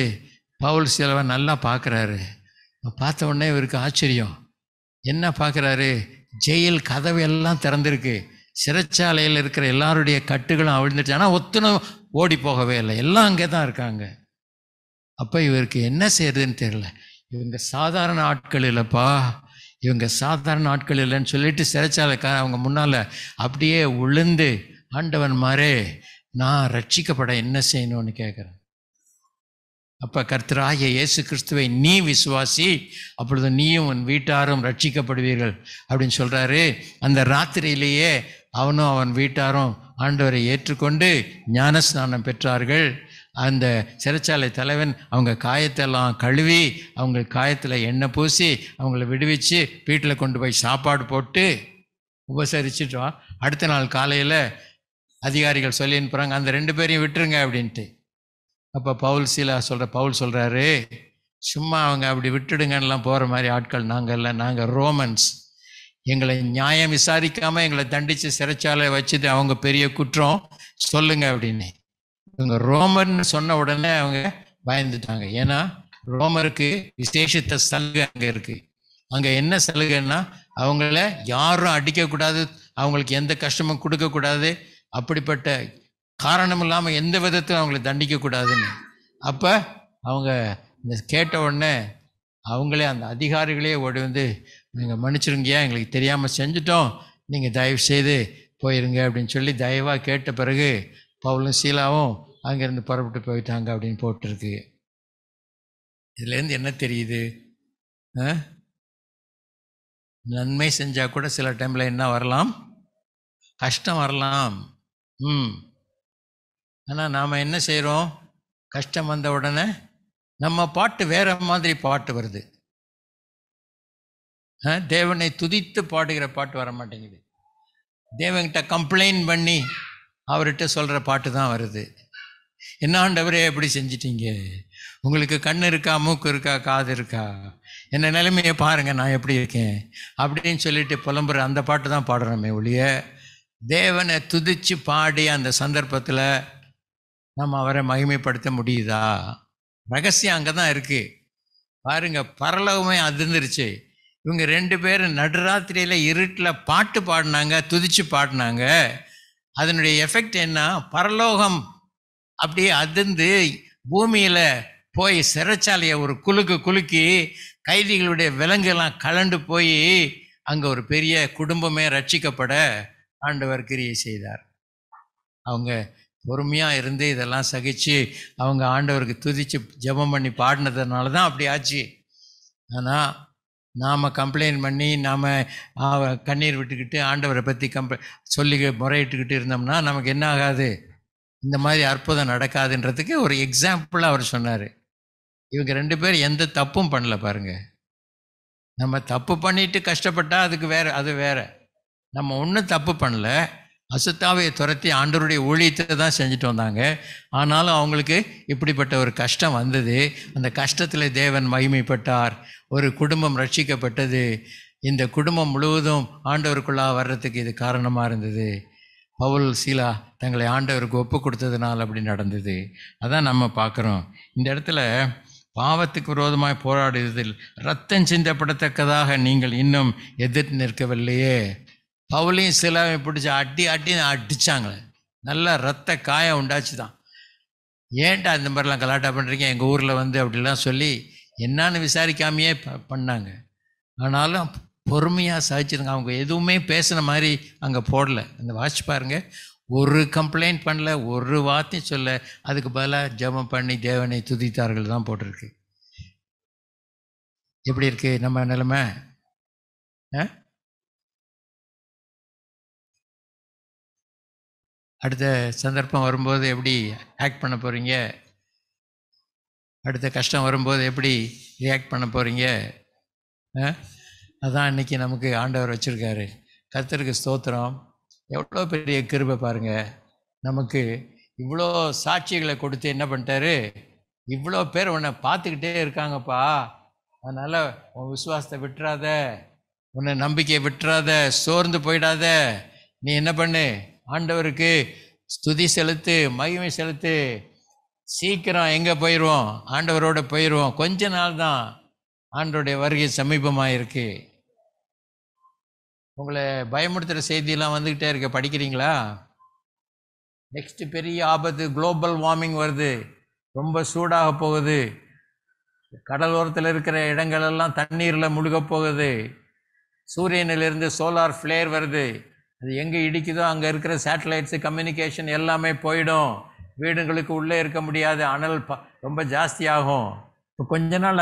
பவுல் செலவை நல்லா பார்க்குறாரு. பார்த்த உடனே இவருக்கு ஆச்சரியம். என்ன பார்க்குறாரு? ஜெயில் கதவு எல்லாம் திறந்திருக்கு. சிறைச்சாலையில் இருக்கிற எல்லாருடைய கட்டுகளும் அவிழ்ந்துருச்சு ஆனால் ஒத்தனும் ஓடி போகவே இல்லை. எல்லாம் அங்கே தான் இருக்காங்க. அப்போ இவருக்கு என்ன செய்யறதுன்னு தெரியல. இவங்க சாதாரண ஆட்கள் இல்லைப்பா. இவங்க சாதாரண ஆட்கள் இல்லைன்னு சொல்லிட்டு சிறைச்சாலைக்கார அவங்க முன்னால் அப்படியே உளுந்து ஆண்டவன் மாறே நான் ரட்சிக்கப்பட என்ன செய்யணும்னு கேட்குறேன் அப்போ கர்த்தராகிய இயேசு கிறிஸ்துவை நீ விசுவாசி அப்பொழுது நீயும் உன் வீட்டாரும் ரட்சிக்கப்படுவீர்கள் அப்படின்னு சொல்கிறாரு அந்த ராத்திரியிலேயே அவனும் அவன் வீட்டாரும் ஆண்டவரை ஏற்றுக்கொண்டு ஞானஸ்நானம் பெற்றார்கள். அந்த சிறைச்சாலை தலைவன் அவங்க காயத்தெல்லாம் கழுவி அவங்க காயத்தில் எண்ணெய் பூசி அவங்கள விடுவிச்சு வீட்டில் கொண்டு போய் சாப்பாடு போட்டு உபசரிச்சிட்டோம் அடுத்த நாள் காலையில் அதிகாரிகள் சொல்லி அனுப்புகிறாங்க அந்த ரெண்டு பேரையும் விட்டுருங்க அப்படின்ட்டு. அப்போ பவுல் சீலா சொல்கிற பவுல் சொல்கிறாரு சும்மா அவங்க அப்படி விட்டுடுங்கன்னெலாம் போகிற மாதிரி ஆட்கள் நாங்கள் இல்லை. நாங்கள் ரோமன்ஸ். எங்களை நியாயம் விசாரிக்காமல் எங்களை தண்டித்து சிறைச்சாலை வச்சுட்டு அவங்க பெரிய குற்றம். சொல்லுங்க அப்படின்னு. இவங்க ரோமர்னு சொன்ன உடனே அவங்க பயந்துட்டாங்க. ஏன்னா ரோமருக்கு விசேஷத்தை சலுகை அங்கே இருக்குது அங்கே என்ன சலுகைன்னா அவங்கள யாரும் அடிக்கக்கூடாது. அவங்களுக்கு எந்த கஷ்டமும் கொடுக்கக்கூடாது. அப்படிப்பட்ட காரணம் இல்லாமல் எந்த விதத்திலும் அவங்கள தண்டிக்கக்கூடாதுன்னு அப்போ அவங்க இந்த கேட்ட உடனே அவங்களே அந்த அதிகாரிகளே ஓடி வந்து நீங்கள் மன்னிச்சிருங்கயா எங்களுக்கு தெரியாமல் செஞ்சுட்டோம்? நீங்கள் தயவு செய்து போயிருங்க அப்படின்னு சொல்லி தயவாக கேட்ட பிறகு பவுலும் சீலாவும் அங்கேருந்து புறப்பட்டு போயிட்டாங்க அப்படின்னு போட்டிருக்கு. இதுலேருந்து என்ன தெரியுது? ஆ? நன்மை செஞ்சால் கூட சில டைமில் என்ன வரலாம்? கஷ்டம் வரலாம். ம். ஆனால் நாம் என்ன செய்கிறோம் கஷ்டம் வந்த உடனே நம்ம பாட்டு வேற மாதிரி பாட்டு வருது. ஆ, தேவனை துதித்து பாடுகிற பாட்டு வர மாட்டேங்குது. தேவன்கிட்ட கம்ப்ளைண்ட் பண்ணி அவர்கிட்ட சொல்கிற பாட்டு தான் வருது. என்ன ஆண்டவரே எப்படி செஞ்சிட்டீங்க? உங்களுக்கு கண் இருக்கா மூக்கு இருக்கா காது இருக்கா? என்ன நிலைமையை பாருங்கள் நான் எப்படி இருக்கேன்? அப்படின்னு சொல்லிட்டு புலம்புற அந்த பாட்டு தான் பாடுறோமே ஒழிய தேவனை துதிச்சு பாடி அந்த சந்தர்ப்பத்தில் நம்ம அவரை மகிமைப்படுத்த முடியுதா? ரகசியம் அங்கே தான் இருக்குது பாருங்க பரலோகமே அதிர்ந்துருச்சு. இவங்க ரெண்டு பேரும் நடுராத்திரியில் இருட்டில் பாட்டு பாடினாங்க துதிச்சு பாடினாங்க. அதனுடைய எஃபெக்ட் என்ன? பரலோகம் அப்படியே அதிர்ந்து பூமியில் போய் சிறைச்சாலையை ஒரு குலுக்கு குலுக்கி கைதிகளுடைய விலங்குலாம் கலண்டு போய் அங்கே ஒரு பெரிய குடும்பமே ரட்சிக்கப்பட ஆண்டவர் கிரியை செய்தார். அவங்க பொறுமையாக இருந்து இதெல்லாம் சகித்து அவங்க ஆண்டவருக்கு துதித்து ஜெபம் பண்ணி பாடினதுனால தான் அப்படி ஆச்சு. ஆனால் நாம் கம்ப்ளைண்ட் பண்ணி நாம் கண்ணீர் விட்டுக்கிட்டு ஆண்டவரை பற்றி கம்ப்ளை சொல்லி முறையிட்டுக்கிட்டு இருந்தோம்னா நமக்கு என்ன ஆகாது? இந்த மாதிரி அற்புதம் நடக்காதுன்றதுக்கு ஒரு எக்ஸாம்பிளாக அவர் சொன்னார். இவங்க ரெண்டு பேரும் எந்த தப்பும் பண்ணல பாருங்கள் நம்ம தப்பு பண்ணிட்டு கஷ்டப்பட்டால் அதுக்கு வேறு அது வேறு. நம்ம ஒன்றும் தப்பு பண்ணல. அசத்தாவையை துரத்தி ஆண்டவருடைய ஊழியத்தை தான் செஞ்சுட்டு வந்தாங்க. ஆனாலும் அவங்களுக்கு இப்படிப்பட்ட ஒரு கஷ்டம் வந்தது. அந்த கஷ்டத்தில் தேவன் மகிமைப்பட்டார். ஒரு குடும்பம் ரட்சிக்கப்பட்டது. இந்த குடும்பம் முழுவதும் ஆண்டவருக்குள்ளாக வர்றதுக்கு இது காரணமாக இருந்தது. பவுல் சீலா தங்களை ஆண்டவருக்கு ஒப்பு கொடுத்ததுனால அப்படி நடந்தது. அதான் நம்ம பார்க்குறோம். இந்த இடத்துல பாவத்துக்கு விரோதமாய் போராடுவதில் ரத்தம் சிந்தப்படத்தக்கதாக நீங்கள் இன்னும் எதிர்த்து நிற்கவில்லையே. பவுலையும் சிலாவையும் பிடிச்சி அடி அடி அடிச்சாங்க. நல்லா ரத்த காயம் உண்டாச்சு தான் ஏன்டா இந்த மாதிரிலாம் கலாட்டா பண்ணுறீங்க எங்கள் ஊரில் வந்து அப்படிலாம் சொல்லி என்னான்னு விசாரிக்காமையே ப- பண்ணாங்க. ஆனாலும் பொறுமையாக சகிச்சிருங்க அவங்க எதுவுமே பேசின மாதிரி அங்கே போடல. அந்த வாட்ச் பாருங்கள் ஒரு கம்ப்ளைண்ட் பண்ணல ஒரு வார்த்தையும் சொல்ல. அதுக்கு பதிலாக ஜபம் பண்ணி தேவனை துதித்தார்கள் தான் போட்டிருக்கு. எப்படி இருக்குது நம்ம நிலைமை? ஆ? அடுத்த சந்தர்ப்பம் வரும்போது எப்படி ஆக்ட் பண்ண போகிறீங்க அடுத்த கஷ்டம் வரும்போது எப்படி ரியாக்ட் பண்ண போகிறீங்க அதான் இன்னைக்கு நமக்கு ஆண்டவர் வச்சுருக்காரு. கத்தருக்கு ஸ்தோத்திரம். எவ்வளோ பெரிய கிருபை பாருங்கள் நமக்கு இவ்வளோ சாட்சிகளை கொடுத்து என்ன பண்ணிட்டாரு? இவ்வளோ பேர் உன்னை பார்த்துக்கிட்டே இருக்காங்கப்பா. அதனால் உன் விசுவாசத்தை விட்டுறாத. உன்னை நம்பிக்கையை விட்டுறாத. சோர்ந்து போயிடாத. நீ என்ன பண்ணு? ஆண்டவருக்கு ஸ்துதி செலுத்து மகிமை செலுத்து. சீக்கிரம் எங்கே போயிடுவோம் ஆண்டவரோட போயிடுவோம் கொஞ்ச நாள் தான் ஆண்டவருடைய வருகை சமீபமாக இருக்குது உங்களை பயமுறுத்துகிற செய்தியெல்லாம் வந்துக்கிட்டே இருக்க. படிக்கிறீங்களா? நெக்ஸ்ட்டு பெரிய ஆபத்து குளோபல் வார்மிங் வருது. ரொம்ப சூடாக போகுது. கடலோரத்தில் இருக்கிற இடங்களெல்லாம் தண்ணீரில் முழுக போகுது. சூரியனிலிருந்து சோலார் ஃப்ளேர் வருது. அது எங்கே இடிக்குதோ அங்கே இருக்கிற சேட்டலைட்ஸு கம்யூனிகேஷன் எல்லாமே போயிடும். வீடுங்களுக்கு உள்ளே இருக்க முடியாது. அனல் ப ரொம்ப ஜாஸ்தியாகும். இப்போ கொஞ்ச நாள்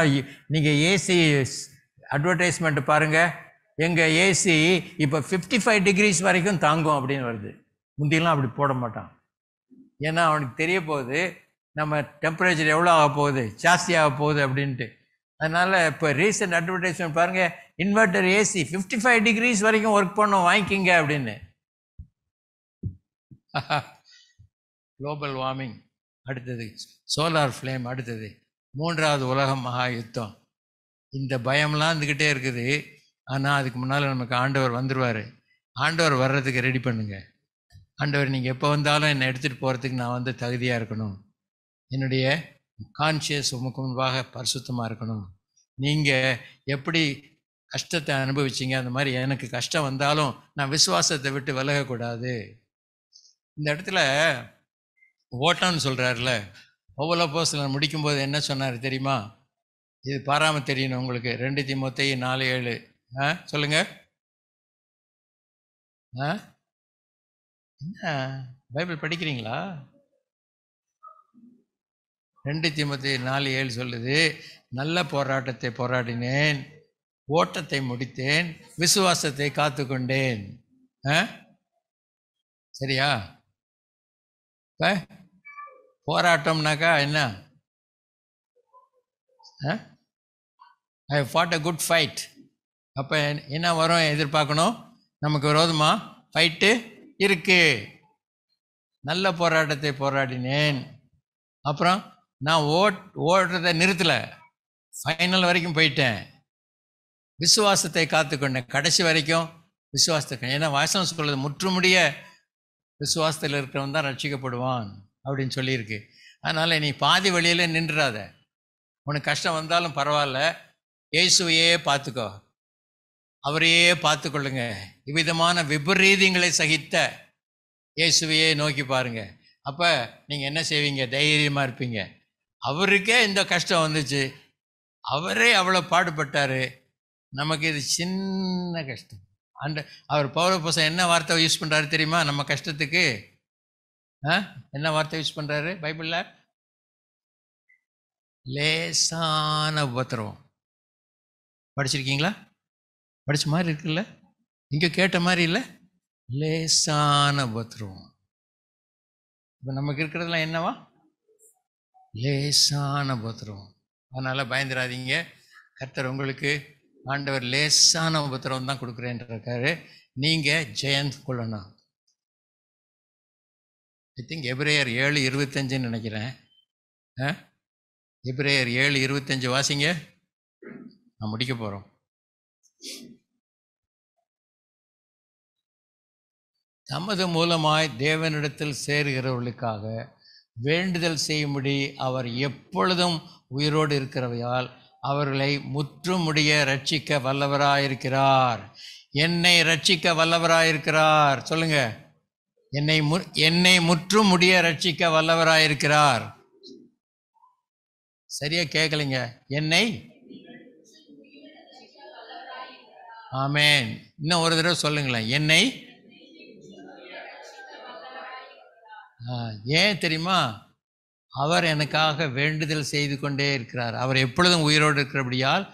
நீங்கள் ஏசி அட்வர்டைஸ்மெண்ட் பாருங்கள் எங்கள் ஏசி இப்போ ஃபிஃப்டி ஃபைவ் டிகிரிஸ் வரைக்கும் தாங்கும் அப்படின்னு வருது. முந்தியெல்லாம் அப்படி போட மாட்டான். ஏன்னா அவனுக்கு தெரிய போகுது நம்ம டெம்பரேச்சர் எவ்வளோ ஆக போகுது ஜாஸ்தி ஆக போகுது அப்படின்ட்டு. அதனால் இப்போ ரீசெண்ட் அட்வர்டைஸ்மெண்ட் பாருங்கள் inverter AC fifty five degrees வரைக்கும் ஒர்க் பண்ணும் வாங்கிக்கிங்க அப்படின்னு. [LAUGHS] குளோபல் வார்மிங் அடுத்தது சோலார் ஃப்ளேம் அடுத்தது மூன்றாவது உலக மகா யுத்தம். இந்த பயம்லாம் இருந்துக்கிட்டே இருக்குது. ஆனால் அதுக்கு முன்னால் நமக்கு ஆண்டவர் வந்துடுவார் ஆண்டவர் வர்றதுக்கு ரெடி பண்ணுங்க. ஆண்டவர் நீங்கள் எப்போ வந்தாலும் என்னை எடுத்துகிட்டு போகிறதுக்கு நான் வந்து தகுதியாக இருக்கணும். என்னுடைய கான்ஷியஸ் உமக்கு முன்பாக பரிசுத்தமாக இருக்கணும். நீங்கள் எப்படி கஷ்டத்தை அனுபவிச்சிங்க. அந்த மாதிரி எனக்கு கஷ்டம் வந்தாலும் நான் விசுவாசத்தை விட்டு விலகக்கூடாது. இந்த இடத்துல ஓட்டம்னு சொல்கிறாருல ஒவ்வொரு போஸ்டில் முடிக்கும்போது என்ன சொன்னார் தெரியுமா? இது பாராமல் தெரியணும் உங்களுக்கு. ரெண்டு திமுத்தை நாலு ஏழு. ஆ சொல்லுங்க. ஆ? என்ன? பைபிள் படிக்கிறீங்களா? ரெண்டு திமுத்தி நாலு ஏழு சொல்லுது. நல்ல போராட்டத்தை போராடினேன். ஓட்டத்தை முடித்தேன் விசுவாசத்தை காத்து கொண்டேன் ஆ? சரியா? இப்போ போராட்டம்னாக்கா என்ன? ஐ ஃபாட் அ குட் ஃபைட் அப்போ என்ன வரும் எதிர்பார்க்கணும்? நமக்கு விரோதமாக ஃபைட்டு இருக்கு. நல்ல போராட்டத்தை போராடினேன். அப்புறம் நான் ஓட் ஓடுறதை நிறுத்தலை. ஃபைனல் வரைக்கும் போயிட்டேன். விசுவாசத்தை காத்துக்கொண்டேன் கடைசி வரைக்கும் விசுவாசத்தை ஏன்னா வாசனம் சொல்கிறது முற்றுமுடிய விசுவாசத்தில் இருக்கிறவன் தான் ரட்சிக்கப்படுவான் அப்படின்னு சொல்லியிருக்கு. அதனால் நீ பாதி வழியில் நின்றுறாத உனக்கு கஷ்டம் வந்தாலும் பரவாயில்ல. இயேசுவையே பார்த்துக்கோ. அவரையே பார்த்துக்கொள்ளுங்க. இவ்விதமான விபரீதங்களை சகித்த இயேசுவையே நோக்கி பாருங்கள் அப்போ நீங்கள் என்ன செய்வீங்க? தைரியமாக இருப்பீங்க. அவருக்கே இந்த கஷ்டம் வந்துச்சு. அவரே அவ்வளோ பாடுபட்டார். நமக்கு இது சின்ன கஷ்டம். அந்த அவர் பௌரபோசம் என்ன வார்த்தை யூஸ் பண்ணுறாரு தெரியுமா? நம்ம கஷ்டத்துக்கு. ஆ? என்ன வார்த்தை யூஸ் பண்ணுறாரு பைபிளில்? லேசான உபத்திரவம். படிச்சிருக்கீங்களா? படித்த மாதிரி இருக்குல்ல? இங்கே கேட்ட மாதிரி இல்லை? லேசான உபத்திரவம். இப்போ நமக்கு இருக்கிறதுலாம் என்னவா? லேசான உபத்திரவம். அதனால் பயந்துடாதீங்க கர்த்தர் உங்களுக்கு ஆண்டவர் லேசான உபத்திரவம் தான் கொடுக்குறேன்ருக்காரு நீங்கள் ஜெயந்த் கொள்ளணும் ஐ திங்க் எப்ரேயர் ஏழு இருபத்தஞ்சுன்னு நினைக்கிறேன். ஆ? எப்ரேயர் ஏழு இருபத்தஞ்சு வாசிங்க. நான் முடிக்க போகிறோம் தமது மூலமாய் தேவனிடத்தில் சேருகிறவர்களுக்காக வேண்டுதல் செய்யும்படி அவர் எப்பொழுதும் உயிரோடு இருக்கிறவையால் அவர்களை முற்றுமுடிய ரட்சிக்க வல்லவராயிருக்கிறார். என்னை ரட்சிக்க வல்லவராயிருக்கிறார். சொல்லுங்க. என்னை மு என்னை முற்றுமுடிய ரட்சிக்க வல்லவராயிருக்கிறார். சரியா கேட்கலைங்க என்னை ஆமேன். இன்னும் ஒரு தடவை சொல்லுங்களேன். என்னை ஏன் தெரியுமா? அவர் எனக்காக வேண்டுதல் செய்து கொண்டே இருக்கிறார். அவர் எப்பொழுதும் உயிரோடு இருக்கிறபடியால்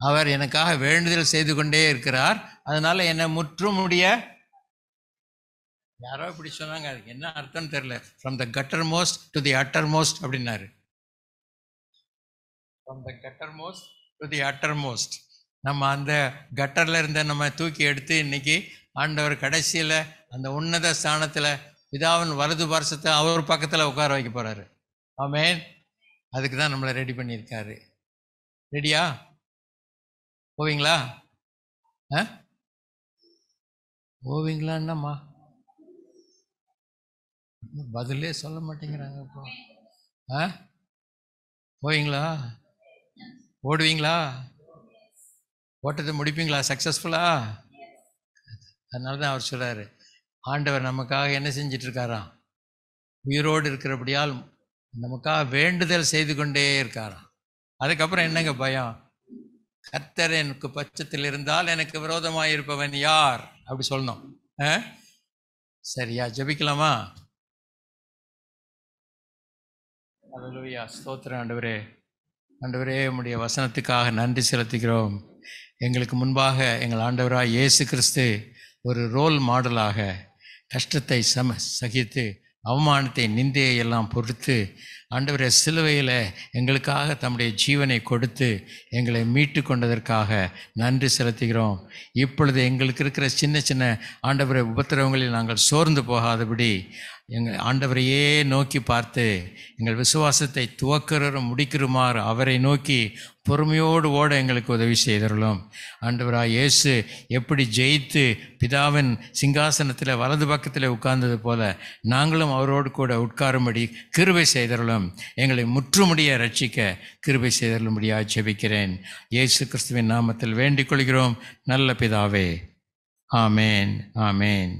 அவர் எனக்காக வேண்டுதல் செய்து கொண்டே இருக்கிறார். அதனால என்னை முற்றுமுடிய யாரோ இப்படி சொன்னாங்க. அதுக்கு என்ன அர்த்தம்னு தெரியல. From the guttermost to the uttermost அப்படின்னாரு. From the guttermost to the uttermost நம்ம அந்த கட்டரில் இருந்த நம்ம தூக்கி எடுத்து இன்னைக்கு ஆண்டவர் கடைசியில் அந்த உன்னத ஸ்தானத்தில் பிதாவின் வலது பார்சத்தை அவர் பக்கத்தில் உட்கார வைக்க போகிறாரு ஆமேன். அதுக்கு தான் நம்மளை ரெடி பண்ணியிருக்காரு. ரெடியா போவீங்களா? ஆ? போவீங்களா என்னம்மா பதிலே சொல்ல மாட்டேங்கிறாங்க இப்போ. ஆ? போவீங்களா? ஓடுவீங்களா ஓட்டத்தை முடிப்பீங்களா? சக்ஸஸ்ஃபுல்லா அதனால தான் அவர் சொல்கிறாரு ஆண்டவர் நமக்காக என்ன செஞ்சிட்டு இருக்காராம்? உயிரோடு இருக்கிறபடியால் நமக்காக வேண்டுதல் செய்து கொண்டே இருக்காராம். அதுக்கப்புறம் என்னங்க பயம்? கர்த்தர் எனக்கு பட்சத்தில் இருந்தால் எனக்கு விரோதமாக இருப்பவன் யார்? அப்படி சொல்லணும். ஆ? சரியா ஜெபிக்கலாமா? அல்லேலூயா ஸ்தோத்திரம் ஆண்டவரே. ஆண்டவரே உம்முடைய வசனத்துக்காக நன்றி செலுத்துகிறோம். எங்களுக்கு முன்பாக எங்கள் ஆண்டவராக இயேசு கிறிஸ்து ஒரு ரோல் மாடலாக கஷ்டத்தை சம சகித்து அவமானத்தை நிந்தையை எல்லாம் பொறுத்து ஆண்டவரே சிலுவையில் எங்களுக்காக தம்முடைய ஜீவனை கொடுத்து எங்களை மீட்டு கொண்டதற்காக நன்றி செலுத்துகிறோம். இப்பொழுது எங்களுக்கு இருக்கிற சின்ன சின்ன ஆண்டவரை உபத்திரவங்களில் நாங்கள் சோர்ந்து போகாதபடி எங்கள் ஆண்டவரையே நோக்கி பார்த்து எங்கள் விசுவாசத்தை துவக்கிறரும் முடிக்கிறமாறு அவரை நோக்கி பொறுமையோடு ஓட எங்களுக்கு உதவி செய்தருளும். ஆண்டவராக இயேசு எப்படி ஜெயித்து பிதாவின் சிங்காசனத்தில் வலது பக்கத்தில் உட்கார்ந்தது போல நாங்களும் அவரோடு கூட உட்காரும்படி கிருபை செய்தருளும். எங்களை முற்றுமுடிய ரட்சிக்க கிருபை செய்தருளும்படியாக ஜெபிக்கிறேன். இயேசு கிறிஸ்துவின் நாமத்தில் வேண்டிக் கொள்கிறோம். நல்ல பிதாவே. ஆமேன். ஆமேன்.